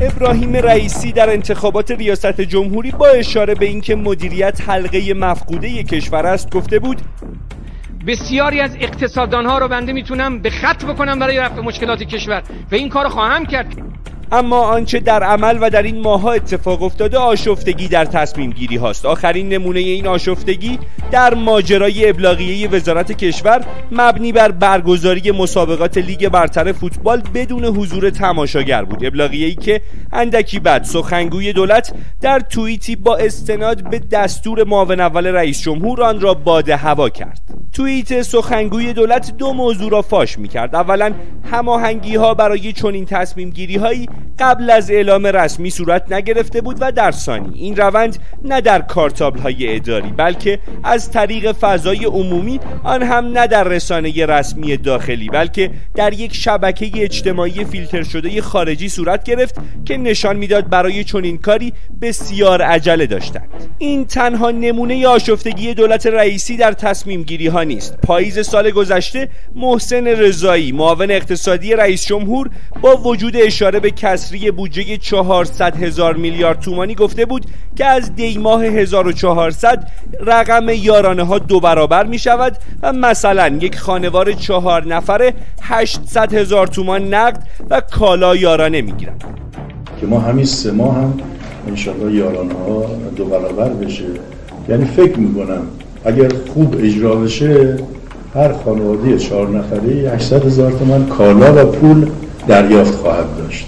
ابراهیم رئیسی در انتخابات ریاست جمهوری با اشاره به اینکه مدیریت حلقه مفقوده کشور است گفته بود بسیاری از اقتصاددان ها رو بنده می‌تونم به خط بکنم برای رفع مشکلات کشور و این کار خواهم کرد. اما آنچه در عمل و در این ماها اتفاق افتاده آشفتگی در تصمیم گیری هاست. آخرین نمونه این آشفتگی در ماجرای ابلاغیه وزارت کشور مبنی بر برگزاری مسابقات لیگ برتر فوتبال بدون حضور تماشاگر بود. ابلاغیه ای که اندکی بعد سخنگوی دولت در توییتی با استناد به دستور معاون اول رئیس جمهور آن را باده هوا کرد. توییت سخنگوی دولت دو موضوع را فاش می کرد اولا هماهنگی ها برای چنین تصمیم گیری هایی قبل از اعلام رسمی صورت نگرفته بود و در ثانی. این روند نه در کارتابل های اداری بلکه از طریق فضای عمومی آن هم نه در رسانه رسمی داخلی بلکه در یک شبکه اجتماعی فیلتر شده خارجی صورت گرفت که نشان می‌داد برای چنین کاری بسیار عجله داشتند. این تنها نمونه آشفتگی دولت رئیسی در تصمیم گیری ها نیست. پاییز سال گذشته محسن رضایی معاون اقتصادی رئیس جمهور با وجود اشاره به کسری بودجه 400 هزار میلیارد تومانی گفته بود که از دی ماه 1400 رقم یارانه ها دو برابر می شود و مثلا یک خانوار چهار نفره 800 هزار تومان نقد و کالا یارانه می گیرند. که ما همین سه ماه هم انشالله یارانه ها دو برابر بشه. یعنی فکر می‌کنم اگر خوب اجرا بشه هر خانواده چهار نفره 800 هزار تومان کالا و پول دریافت خواهد داشت.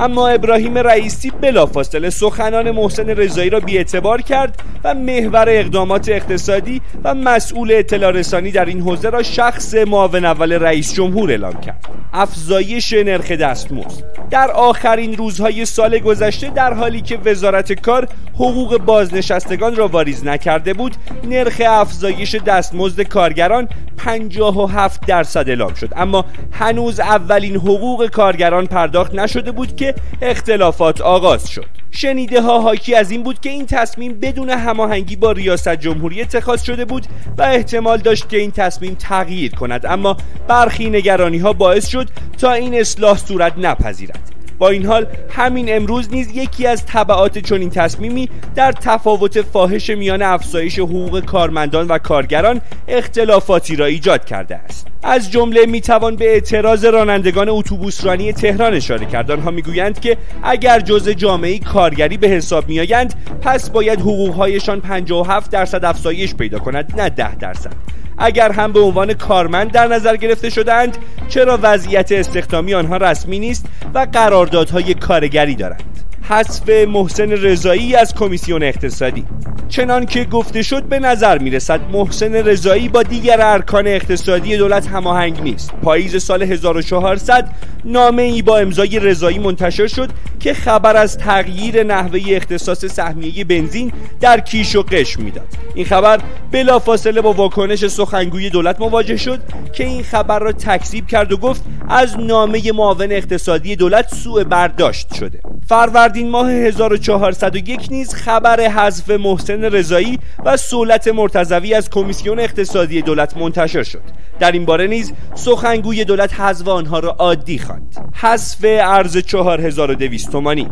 اما ابراهیم رئیسی بلافاصله سخنان محسن رضایی را بیاعتبار کرد و محور اقدامات اقتصادی و مسئول اطلاع رسانی در این حوزه را شخص معاون اول رئیس جمهور اعلام کرد. افزایش نرخ دستمزد در آخرین روزهای سال گذشته در حالی که وزارت کار حقوق بازنشستگان را واریز نکرده بود نرخ افزایش دستمزد کارگران 57 درصد اعلام شد. اما هنوز اولین حقوق کارگران پرداخت نشده بود که اختلافات آغاز شد. شنیده ها حاکی از این بود که این تصمیم بدون هماهنگی با ریاست جمهوری اتخاذ شده بود و احتمال داشت که این تصمیم تغییر کند. اما برخی نگرانی ها باعث شد تا این اصلاح صورت نپذیرد. با این حال همین امروز نیز یکی از طبعات چنین تصمیمی در تفاوت فاحش میان افزایش حقوق کارمندان و کارگران اختلافاتی را ایجاد کرده است. از جمله می‌توان به اعتراض رانندگان اتوبوسرانی تهران اشاره کرد. آنها می‌گویند که اگر جزء جامعه کارگری به حساب میآیند پس باید حقوقهایشان 57 درصد افزایش پیدا کند نه 10 درصد. اگر هم به عنوان کارمند در نظر گرفته شدند چرا وضعیت استخدامی آنها رسمی نیست و قراردادهای کارگری دارند؟ حذف محسن رضایی از کمیسیون اقتصادی. چنان که گفته شد به نظر می رسد محسن رضایی با دیگر ارکان اقتصادی دولت هماهنگ نیست. پاییز سال 1400 نامه ای با امضای رضایی منتشر شد که خبر از تغییر نحوه اختصاص سهمیه بنزین در کیش و قش می‌داد. این خبر بلافاصله با واکنش سخنگوی دولت مواجه شد که این خبر را تکذیب کرد و گفت از نامه معاون اقتصادی دولت سوء برداشت شده. فروردین ماه 1401 نیز خبر حذف محسن رضایی و سولت مرتضوی از کمیسیون اقتصادی دولت منتشر شد. در این باره نیز سخنگوی دولت حذف آنها را عادی خواند. حذف ارز 4200 تومانی.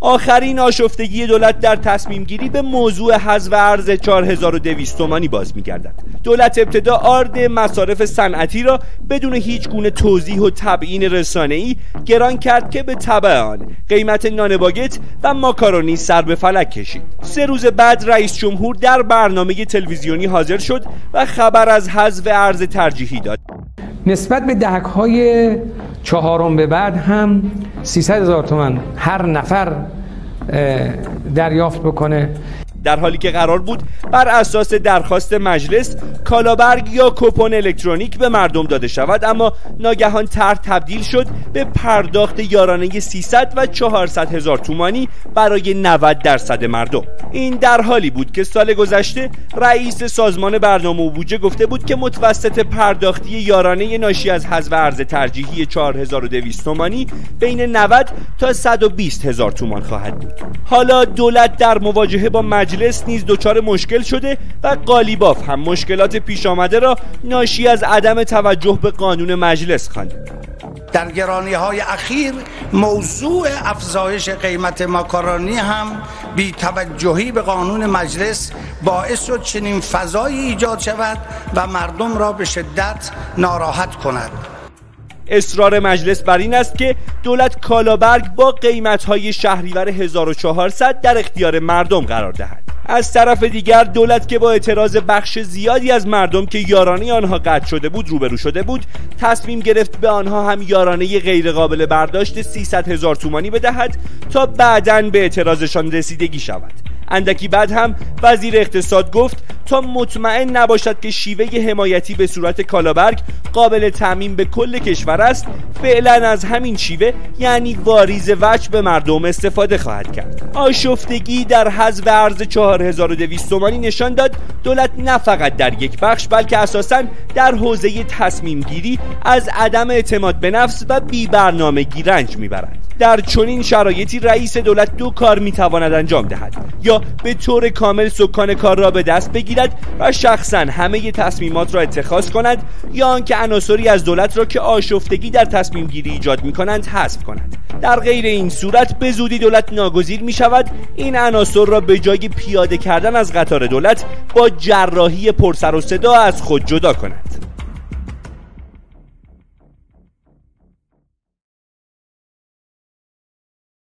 آخرین آشفتگی دولت در تصمیم گیری به موضوع حذف ارز 4200 تومانی باز میگردد. دولت ابتدا آرد مصارف صنعتی را بدون هیچ گونه توضیح و تبیین رسانه‌ای گران کرد که به تبع آن قیمت نان باگت و ماکارونی سر به فلک کشید. سه روز بعد رئیس جمهور در برنامه تلویزیونی حاضر شد و خبر از حذف ارز ترجیحی داد. نسبت به دهک های چهارم به بعد هم 300 هزار تومن هر نفر دریافت بکنه. در حالی که قرار بود بر اساس درخواست مجلس کالابرگ یا کوپن الکترونیک به مردم داده شود اما ناگهان طرح تبدیل شد به پرداخت یارانه 300 و 400 هزار تومانی برای 90 درصد مردم. این در حالی بود که سال گذشته رئیس سازمان برنامه و بودجه گفته بود که متوسط پرداختی یارانه ناشی از حذف ارز ترجیحی 4200 تومانی بین 90 تا 120 هزار تومان خواهد بود. حالا دولت در مواجهه با مجلس مجلس نیز دچار مشکل شده و قالیباف هم مشکلات پیش آمده را ناشی از عدم توجه به قانون مجلس خوانده در گرانی های اخیر موضوع افزایش قیمت ماکارونی هم بی توجهی به قانون مجلس باعث شد چنین فضایی ایجاد شود و مردم را به شدت ناراحت کند. اصرار مجلس بر این است که دولت کالابرگ با قیمت‌های شهریور 1400 در اختیار مردم قرار دهد. از طرف دیگر دولت که با اعتراض بخش زیادی از مردم که یارانه آنها قطع شده بود روبرو شده بود تصمیم گرفت به آنها هم یارانه غیرقابل برداشت 300 هزار تومانی بدهد تا بعدا به اعتراضشان رسیدگی شود. اندکی بعد هم وزیر اقتصاد گفت تا مطمئن نباشد که شیوه حمایتی به صورت کالابرگ قابل تعمین به کل کشور است فعلا از همین شیوه یعنی واریز وجه به مردم استفاده خواهد کرد. آشفتگی در حذف ارز 4200 تومانی نشان داد دولت نه فقط در یک بخش بلکه اساسا در حوزه تصمیم گیری از عدم اعتماد به نفس و بی برنامه رنج می‌برد. در چنین شرایطی رئیس دولت دو کار می‌تواند انجام دهد. یا به طور کامل سکان کار را به دست بگیرد و شخصا همه تصمیمات را اتخاذ کند یا آنکه عناصری از دولت را که آشفتگی در تصمیم گیری ایجاد می کنند حذف کند. در غیر این صورت به زودی دولت ناگزیر می شود این عناصر را به جای پیاده کردن از قطار دولت با جراحی پرسر و صدا از خود جدا کند.